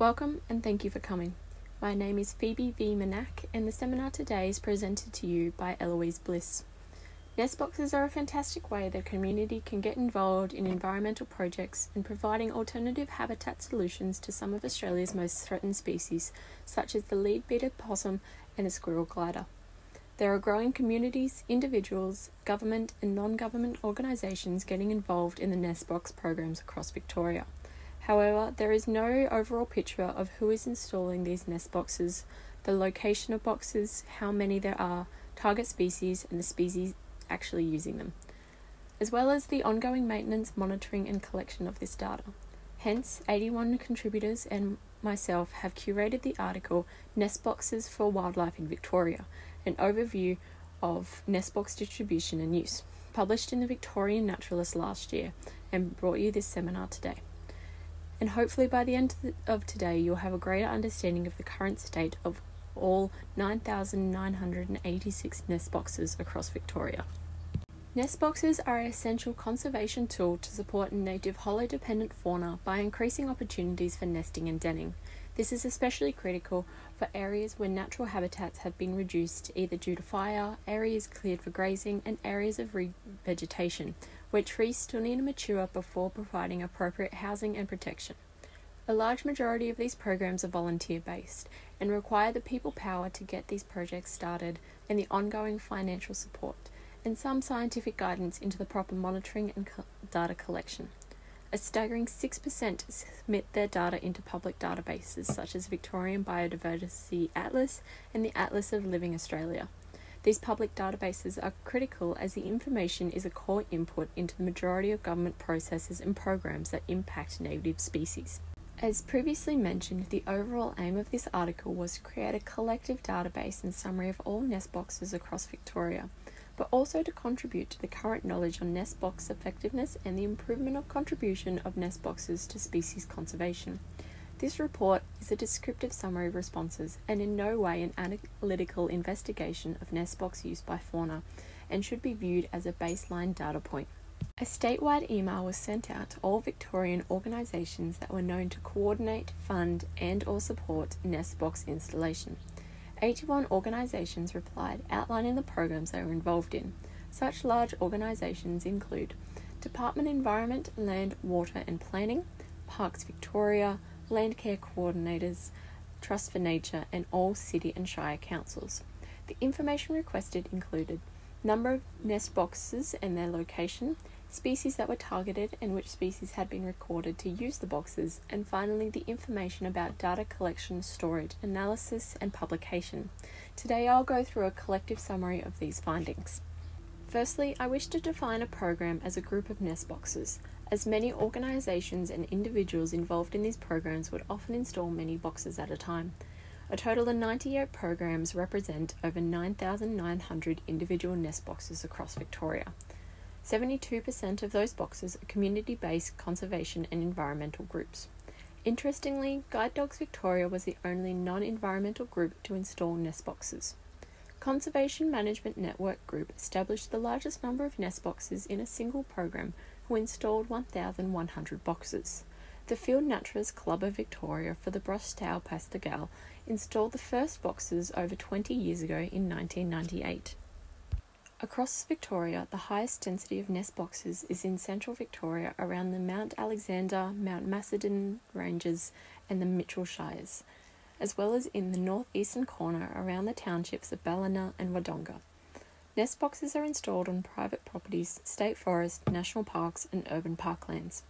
Welcome and thank you for coming. My name is Phoebe V. Manak, and the seminar today is presented to you by Eloise Bliss. Nest boxes are a fantastic way that community can get involved in environmental projects and providing alternative habitat solutions to some of Australia's most threatened species, such as the Leadbeater's possum and the squirrel glider. There are growing communities, individuals, government, and non government organisations getting involved in the nest box programs across Victoria. However, there is no overall picture of who is installing these nest boxes, the location of boxes, how many there are, target species, and the species actually using them, as well as the ongoing maintenance, monitoring, and collection of this data. Hence, 81 contributors and myself have curated the article Nest Boxes for Wildlife in Victoria, an overview of nest box distribution and use, published in the Victorian Naturalist last year, and brought you this seminar today. And hopefully, by the end of today, you'll have a greater understanding of the current state of all 9,986 nest boxes across Victoria. Nest boxes are an essential conservation tool to support native hollow dependent fauna by increasing opportunities for nesting and denning. This is especially critical for areas where natural habitats have been reduced either due to fire, areas cleared for grazing, and areas of revegetation, where trees still need to mature before providing appropriate housing and protection. A large majority of these programs are volunteer based and require the people power to get these projects started and the ongoing financial support and some scientific guidance into the proper monitoring and data collection. A staggering 6% submit their data into public databases such as Victorian Biodiversity Atlas and the Atlas of Living Australia. These public databases are critical as the information is a core input into the majority of government processes and programs that impact native species. As previously mentioned, the overall aim of this article was to create a collective database and summary of all nest boxes across Victoria but also to contribute to the current knowledge on nest box effectiveness and the improvement of contribution of nest boxes to species conservation. This report is a descriptive summary of responses and in no way an analytical investigation of nest box use by fauna and should be viewed as a baseline data point. A statewide email was sent out to all Victorian organisations that were known to coordinate, fund, and or support nest box installation. 81 organisations replied, outlining the programs they were involved in. Such large organisations include Department Environment, Land, Water and Planning, Parks Victoria, Land Care Coordinators, Trust for Nature, and all city and shire councils. The information requested included number of nest boxes and their location, species that were targeted and which species had been recorded to use the boxes, and finally the information about data collection, storage, analysis, and publication. Today I'll go through a collective summary of these findings. Firstly, I wish to define a program as a group of nest boxes, as many organisations and individuals involved in these programs would often install many boxes at a time. A total of 98 programs represent over 9,900 individual nest boxes across Victoria. 72% of those boxes are community based conservation and environmental groups. Interestingly, Guide Dogs Victoria was the only non environmental group to install nest boxes. Conservation Management Network Group established the largest number of nest boxes in a single program, who installed 1,100 boxes. The Field Naturalists Club of Victoria for the Brushtail Phascogale installed the first boxes over 20 years ago in 1998. Across Victoria, the highest density of nest boxes is in central Victoria around the Mount Alexander, Mount Macedon ranges, and the Mitchell Shires, as well as in the northeastern corner around the townships of Benalla and Wodonga. Nest boxes are installed on private properties, state forests, national parks, and urban parklands.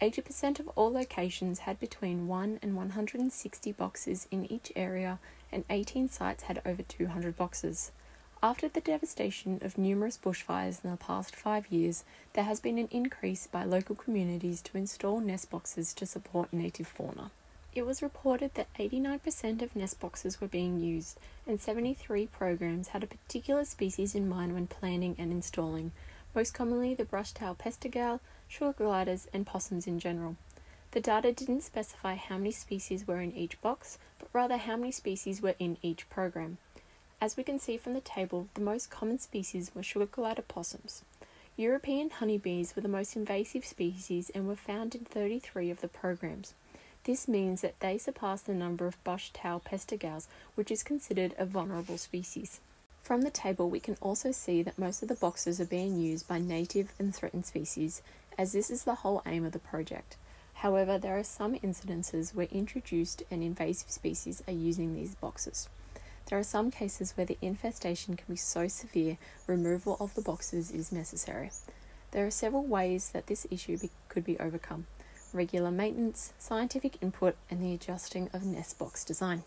80% of all locations had between 1 and 160 boxes in each area, and 18 sites had over 200 boxes. After the devastation of numerous bushfires in the past five years, there has been an increase by local communities to install nest boxes to support native fauna. It was reported that 89% of nest boxes were being used, and 73 programs had a particular species in mind when planning and installing, most commonly the brush-tail phascogale, sugar gliders, and possums in general. The data didn't specify how many species were in each box, but rather how many species were in each program. As we can see from the table, the most common species were sugar glider possums. European honeybees were the most invasive species and were found in 33 of the programs. This means that they surpass the number of bush-tailed phascogales, which is considered a vulnerable species. From the table, we can also see that most of the boxes are being used by native and threatened species, as this is the whole aim of the project. However, there are some incidences where introduced and invasive species are using these boxes. There are some cases where the infestation can be so severe, removal of the boxes is necessary. There are several ways that this issue be- could be overcome regular maintenance, scientific input, and the adjusting of nest box design.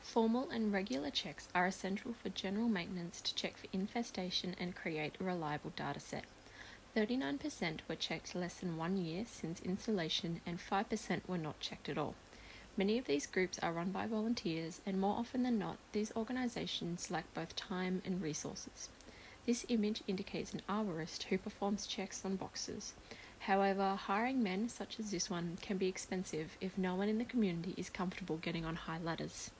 Formal and regular checks are essential for general maintenance to check for infestation and create a reliable data set. 39% were checked less than one year since installation, and 5% were not checked at all. Many of these groups are run by volunteers, and more often than not, these organisations lack both time and resources. This image indicates an arborist who performs checks on boxes. However, hiring men such as this one can be expensive if no one in the community is comfortable getting on high ladders.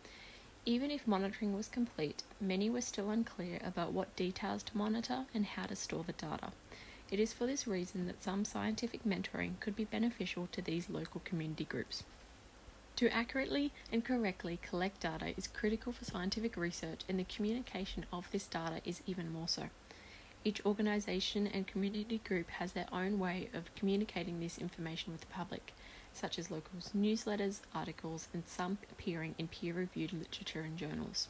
Even if monitoring was complete, many were still unclear about what details to monitor and how to store the data. It is for this reason that some scientific mentoring could be beneficial to these local community groups. To accurately and correctly collect data is critical for scientific research, and the communication of this data is even more so. Each organisation and community group has their own way of communicating this information with the public, such as local newsletters, articles, and some appearing in peer reviewed literature and journals.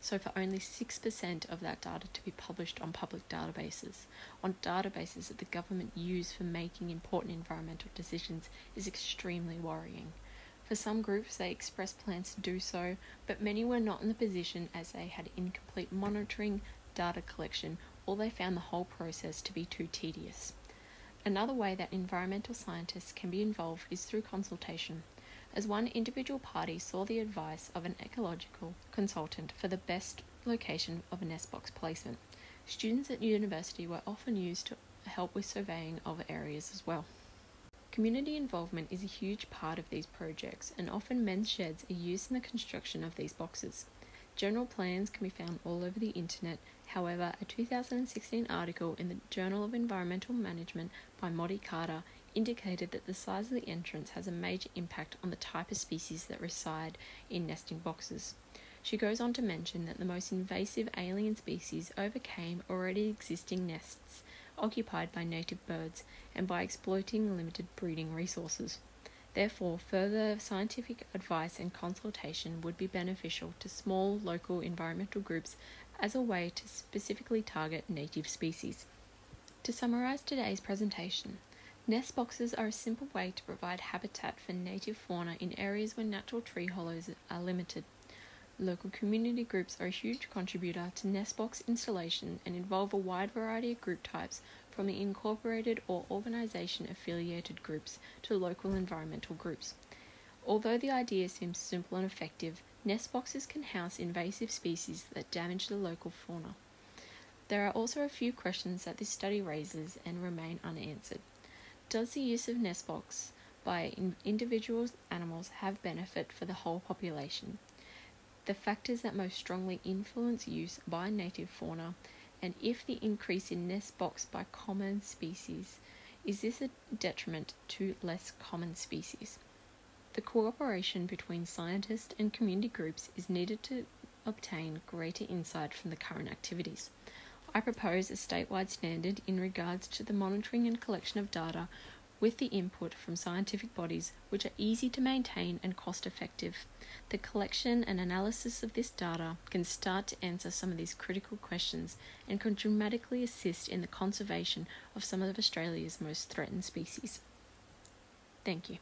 So, for only 6% of that data to be published on public databases, on databases that the government use for making important environmental decisions, is extremely worrying. For some groups, they expressed plans to do so, but many were not in the position as they had incomplete monitoring, data collection, or they found the whole process to be too tedious. Another way that environmental scientists can be involved is through consultation, as one individual party saw the advice of an ecological consultant for the best location of a nest box placement. Students at university were often used to help with surveying of areas as well. Community involvement is a huge part of these projects, and often men's sheds are used in the construction of these boxes. General plans can be found all over the internet. However, a 2016 article in the Journal of Environmental Management by Motti Carter indicated that the size of the entrance has a major impact on the type of species that reside in nesting boxes. She goes on to mention that the most invasive alien species overcame already existing nests occupied by native birds and by exploiting limited breeding resources. Therefore, further scientific advice and consultation would be beneficial to small local environmental groups as a way to specifically target native species. To summarise today's presentation, nest boxes are a simple way to provide habitat for native fauna in areas where natural tree hollows are limited. Local community groups are a huge contributor to nest box installation and involve a wide variety of group types from the incorporated or organisation affiliated groups to local environmental groups. Although the idea seems simple and effective, nest boxes can house invasive species that damage the local fauna. There are also a few questions that this study raises and remain unanswered. Does the use of nest box by individual animals have benefit for the whole population? The factors that most strongly influence use by native fauna and if the increase in nest box by common species is this a detriment to less common species? The cooperation between scientists and community groups is needed to obtain greater insight from the current activities. I propose a statewide standard in regards to the monitoring and collection of data with the input from scientific bodies which are easy to maintain and cost effective. The collection and analysis of this data can start to answer some of these critical questions and can dramatically assist in the conservation of some of Australia's most threatened species. Thank you.